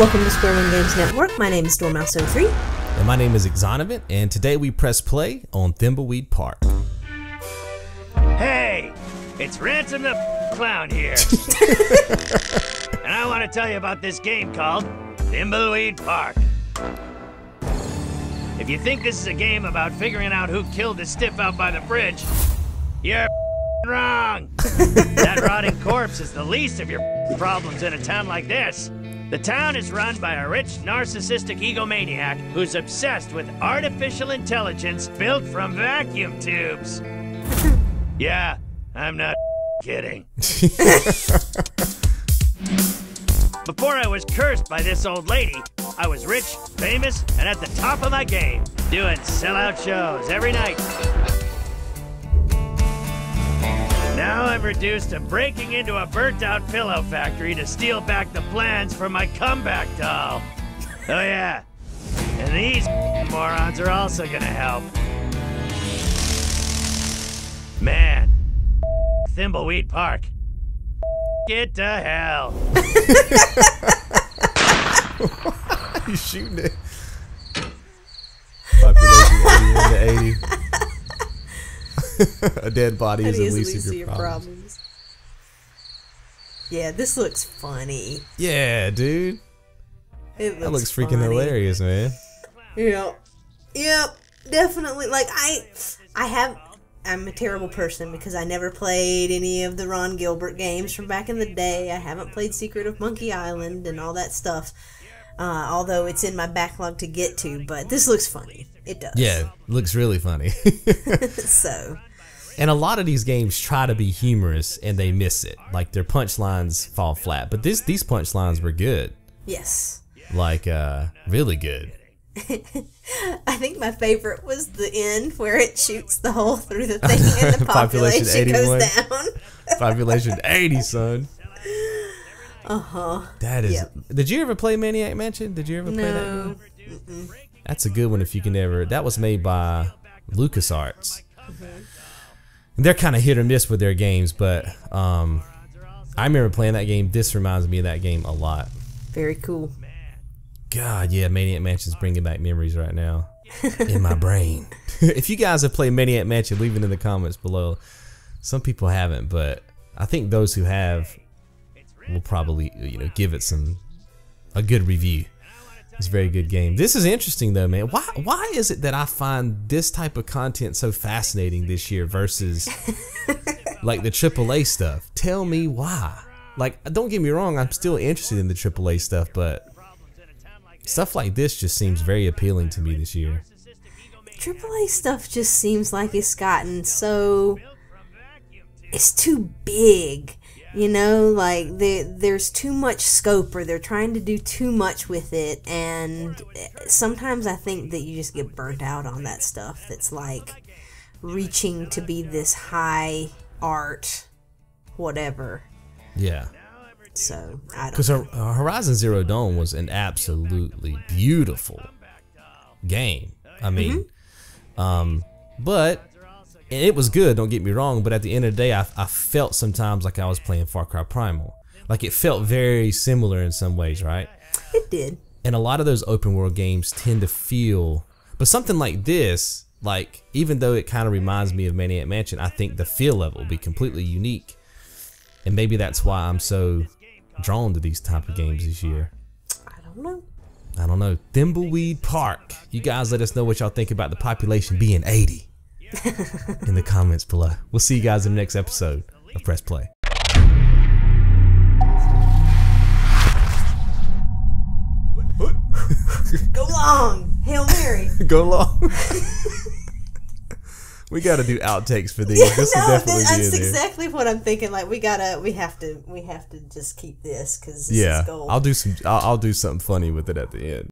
Welcome to Square One Games Network. My name is Dormouse03. And my name is Xonevant, and today we press play on Thimbleweed Park. Hey, it's Ransom the Clown here. and I want to tell you about this game called Thimbleweed Park. If you think this is a game about figuring out who killed the stiff out by the bridge, you're wrong. that rotting corpse is the least of your problems in a town like this. The town is run by a rich, narcissistic egomaniac who's obsessed with artificial intelligence built from vacuum tubes. yeah, I'm not kidding. Before I was cursed by this old lady, I was rich, famous, and at the top of my game, doing sellout shows every night. I'm reduced to breaking into a burnt out pillow factory to steal back the plans for my comeback doll. Oh, yeah. And these morons are also gonna help. Man, Thimbleweed Park. Get to hell. you shooting it? a dead body is the least of your problems. problems. Yeah, this looks funny. Yeah, dude. It looks That looks freaking funny. hilarious, man. Yep. Yep. Definitely. Like I, I have. I'm a terrible person because I never played any of the Ron Gilbert games from back in the day. I haven't played Secret of Monkey Island and all that stuff. Uh, although it's in my backlog to get to, but this looks funny. It does. Yeah, looks really funny. So. And a lot of these games try to be humorous and they miss it. Like their punchlines fall flat. But this these punchlines were good. Yes. Like uh really good. I think my favorite was the end where it shoots the hole through the thing and the Population population, 81. goes down. Population 80, son. Uh huh. That is. Yep. Did you ever play Maniac Mansion? Did you ever play that? No. game? That's a good one if you can ever. That was made by LucasArts. And they're kind of hit or miss with their games, but um, I remember playing that game. This reminds me of that game a lot. Very cool. God, yeah, Maniac Mansion's bringing back memories right now in my brain. if you guys have played Maniac Mansion, leave it in the comments below. Some people haven't, but I think those who have will probably, you know, give it some a good review. It's a very good game. This is interesting though, man. Why why is it that I find this type of content so fascinating this year versus like the AAA stuff? Tell me why. Like, don't get me wrong, I'm still interested in the AAA stuff, but stuff like this just seems very appealing to me this year. AAA stuff just seems like it's gotten so. It's too big. You know, like there, there's too much scope, or they're trying to do too much with it, and sometimes I think that you just get burnt out on that stuff. That's like reaching to be this high art, whatever. Yeah. So I don't. Because Horizon Zero Dawn was an absolutely beautiful game. I mean, um, but and it was good. Don't get me wrong. But at the end of the day, I, I felt sometimes like I was playing Far Cry Primal. Like it felt very similar in some ways, right? It did. And a lot of those open world games tend to feel, but something like this, like even though it kind of reminds me of Maniac Mansion, I think the feel level will be completely unique, and maybe that's why I'm so drawn to these type of games this year. I don't know. I don't know. Thimbleweed Park. You guys let us know what y'all think about the population being 80 in the comments below. We'll see you guys in the next episode of Press Play. Go long, Hail Mary. Go long. we got to do outtakes for these. this will no, definitely that's be in there. exactly what I'm thinking. Like we gotta, we have to, we have to just keep this because this Yeah, is gold. I'll do some. I'll, I'll do something funny with it at the end.